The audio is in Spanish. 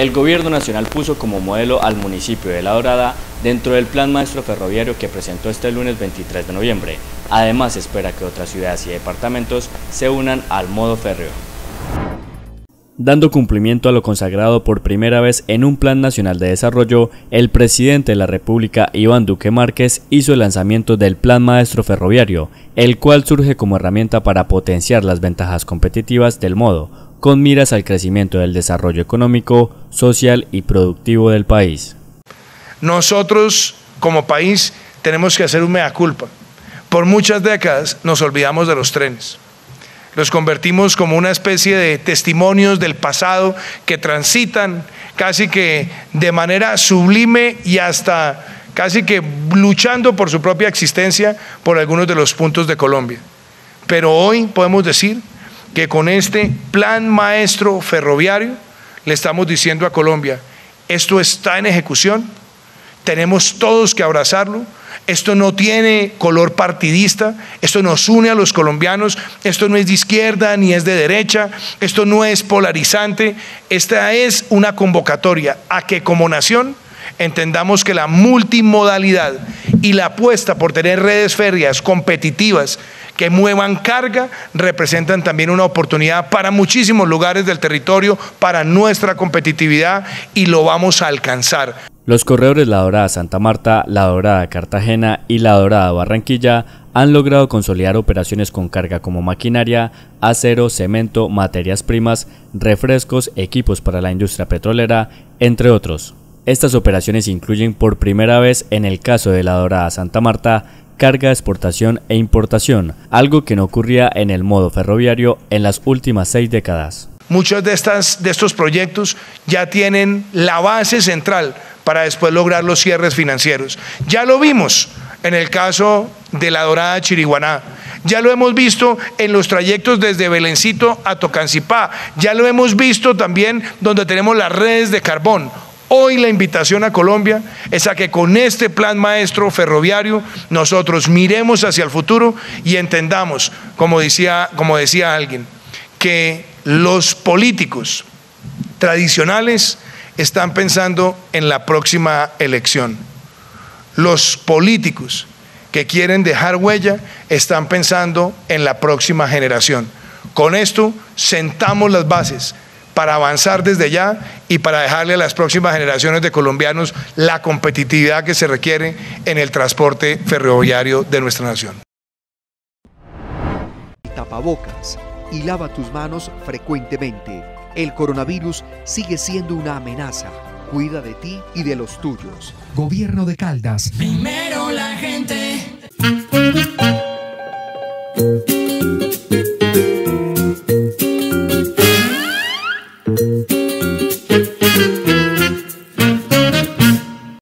El gobierno nacional puso como modelo al municipio de La Dorada dentro del plan maestro ferroviario que presentó este lunes 23 de noviembre. Además, espera que otras ciudades y departamentos se unan al modo férreo. Dando cumplimiento a lo consagrado por primera vez en un Plan Nacional de Desarrollo, el presidente de la República, Iván Duque Márquez, hizo el lanzamiento del Plan Maestro Ferroviario, el cual surge como herramienta para potenciar las ventajas competitivas del modo, con miras al crecimiento del desarrollo económico, social y productivo del país. Nosotros como país tenemos que hacer un mea culpa. Por muchas décadas nos olvidamos de los trenes. Los convertimos como una especie de testimonios del pasado que transitan casi que de manera sublime y hasta casi que luchando por su propia existencia por algunos de los puntos de Colombia. Pero hoy podemos decir que con este plan maestro ferroviario le estamos diciendo a Colombia, esto está en ejecución, tenemos todos que abrazarlo, esto no tiene color partidista, esto nos une a los colombianos, esto no es de izquierda ni es de derecha, esto no es polarizante, esta es una convocatoria a que como nación entendamos que la multimodalidad y la apuesta por tener redes férreas competitivas que muevan carga representan también una oportunidad para muchísimos lugares del territorio, para nuestra competitividad y lo vamos a alcanzar. Los corredores La Dorada Santa Marta, La Dorada Cartagena y La Dorada Barranquilla han logrado consolidar operaciones con carga como maquinaria, acero, cemento, materias primas, refrescos, equipos para la industria petrolera, entre otros. Estas operaciones incluyen por primera vez en el caso de La Dorada Santa Marta carga, exportación e importación, algo que no ocurría en el modo ferroviario en las últimas seis décadas. Muchos de, estas, de estos proyectos ya tienen la base central para después lograr los cierres financieros. Ya lo vimos en el caso de la Dorada Chiriguaná. Ya lo hemos visto en los trayectos desde Belencito a Tocancipá. Ya lo hemos visto también donde tenemos las redes de carbón. Hoy la invitación a Colombia es a que con este plan maestro ferroviario nosotros miremos hacia el futuro y entendamos, como decía, como decía alguien, que los políticos tradicionales están pensando en la próxima elección. Los políticos que quieren dejar huella están pensando en la próxima generación. Con esto sentamos las bases para avanzar desde ya y para dejarle a las próximas generaciones de colombianos la competitividad que se requiere en el transporte ferroviario de nuestra nación. Tapabocas y lava tus manos frecuentemente. El coronavirus sigue siendo una amenaza. Cuida de ti y de los tuyos. Gobierno de Caldas. Primero la gente.